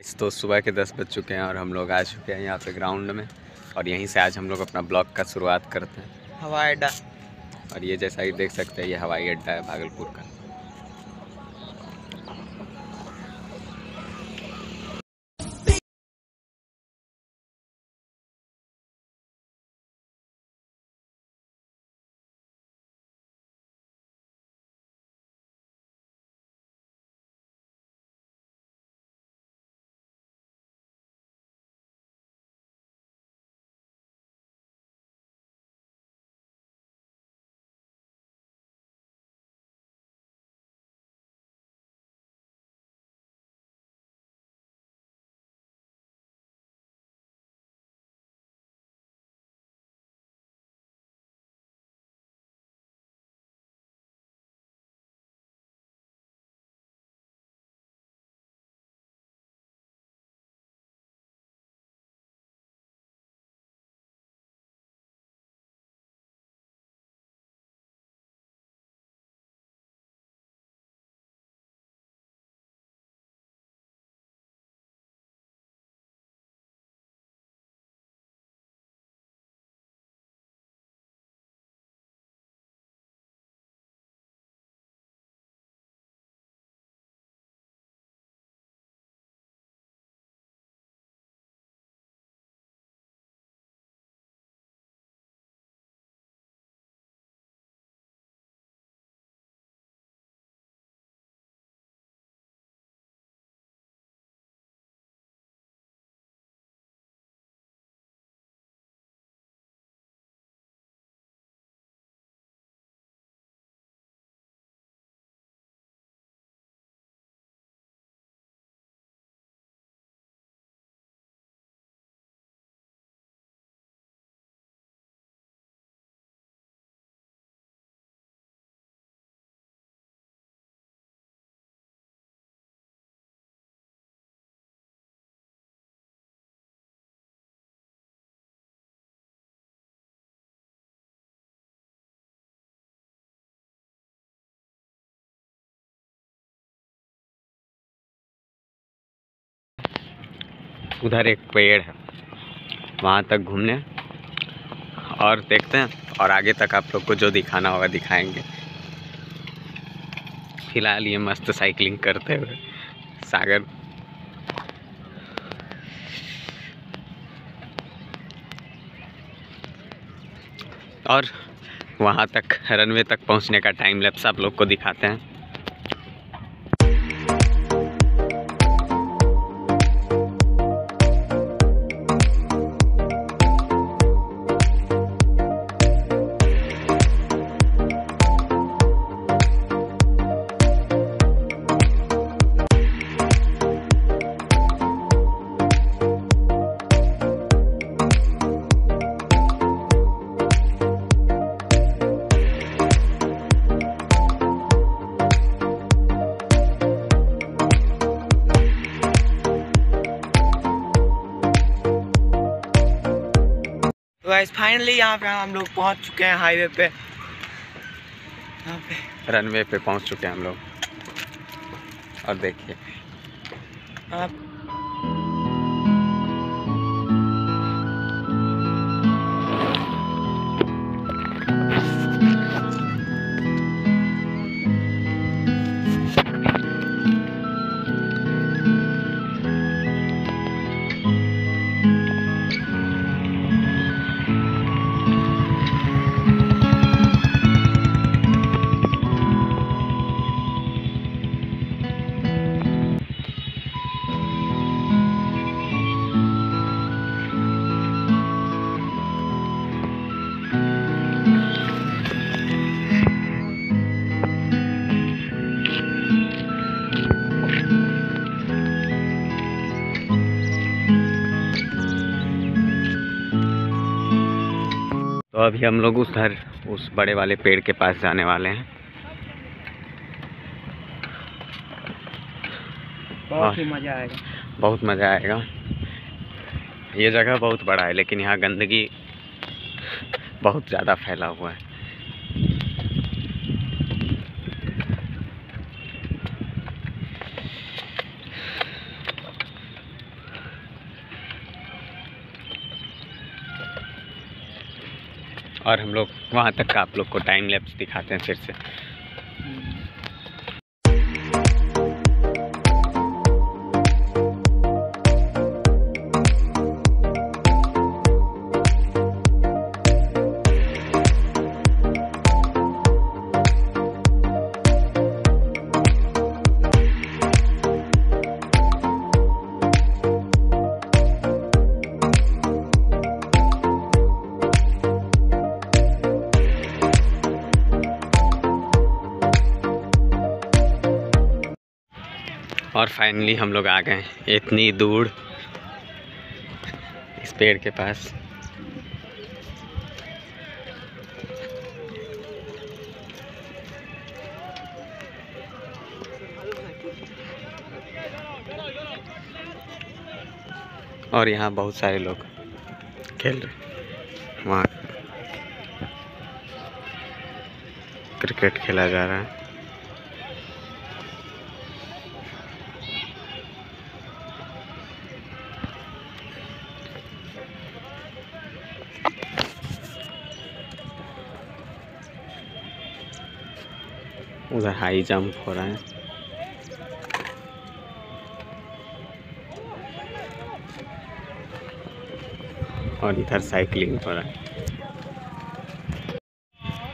इस तो सुबह के दस बज चुके हैं और हम लोग आ चुके हैं यहाँ पे ग्राउंड में और यहीं से आज हम लोग अपना ब्लॉक का शुरुआत करते हैं। हवाई अड्डा। और ये जैसा ही देख सकते हैं ये हवाई अड्डा है भागलपुर का। उधर एक पेड़ है। वहाँ तक घूमने। और देखते हैं। और आगे तक आप लोग को जो दिखाना होगा दिखाएँगे। फ़िलहाल ये मस्त साइकिलिंग करते हुए। सागर। और वहाँ तक रनवे तक पहुँचने का टाइम लैप्स आप लोग को दिखाते हैं। तो गाइस फाइनली यहाँ पे हम लोग पहुँच चुके हैं हाईवे पे। यहाँ पे। रनवे पे पहुँच चुके हैं हम लोग। और देखिए। यहाँ अभी हम लोग उधर उस बड़े वाले पेड़ के पास जाने वाले हैं। बहुत ही मज़ा आएगा। बहुत मज़ा आएगा। ये जगह बहुत बड़ा है लेकिन यहाँ गंदगी बहुत ज़्यादा फैला हुआ है। और हम लोग वहाँ तक का आप लोग को टाइम लैप्स दिखाते हैं फिर से। और फाइनली हम लोग आ गए इतनी दूर इस पेड़ के पास। और यहाँ बहुत सारे लोग खेल रहे वहाँ क्रिकेट खेला जा रहा है। उधर हाई जंप हो रहा है। और इधर साइकिलिंग हो रहा है।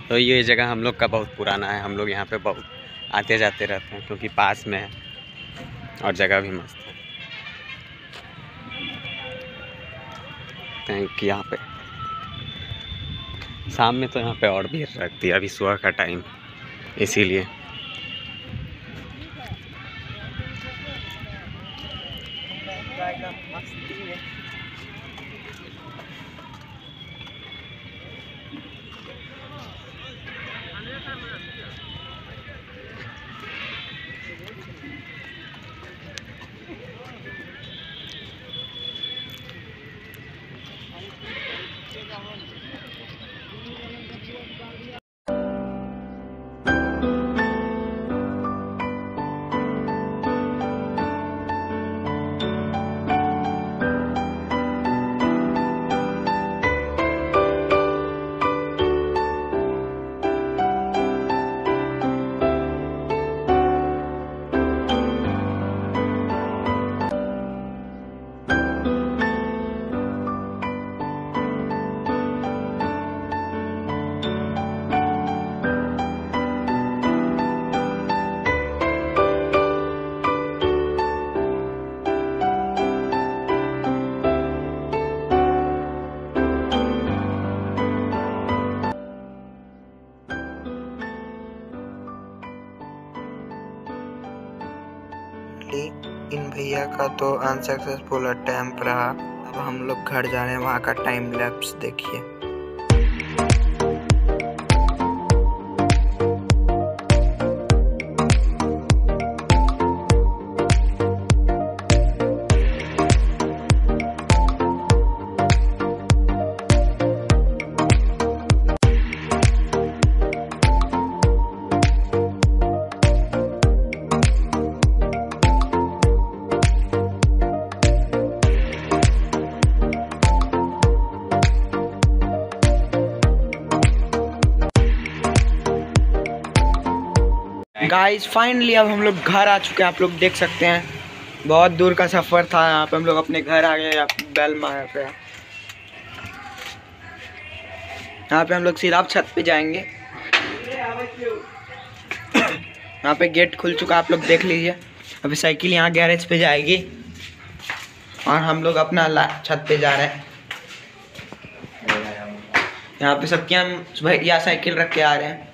तो ये जगह हम लोग का बहुत पुराना है। हम लोग यहाँ पे बहुत आते जाते रहते हैं क्योंकि पास में है। और जगह भी मस्त है। थैंक यहाँ पे। शाम में तो यहाँ पे और भीड़ रहती है अभी सुबह का टाइम इसीलिए। का तो अनसक्सेसफुल अटैम्प रहा। अब हम लोग घर जा रहे हैं, वहाँ का टाइम लैप्स देखिए। गाइस फाइनली अब हम लोग घर आ चुके हैं, आप लोग देख सकते हैं। बहुत दूर का सफ़र था, यहाँ पे हम लोग अपने घर आ गए बेल मार पे यहाँ पे हम लोग सीधा छत पे जाएँगे। यहाँ पे गेट खुल चुका आप लोग देख लीजिए। अभी साइकिल यहाँ गैरेज पे जाएगी, और हम लोग अपना छत पे जा रहे हैं। यहाँ पे सबके हम भैया साइकिल रख के आ रहे हैं।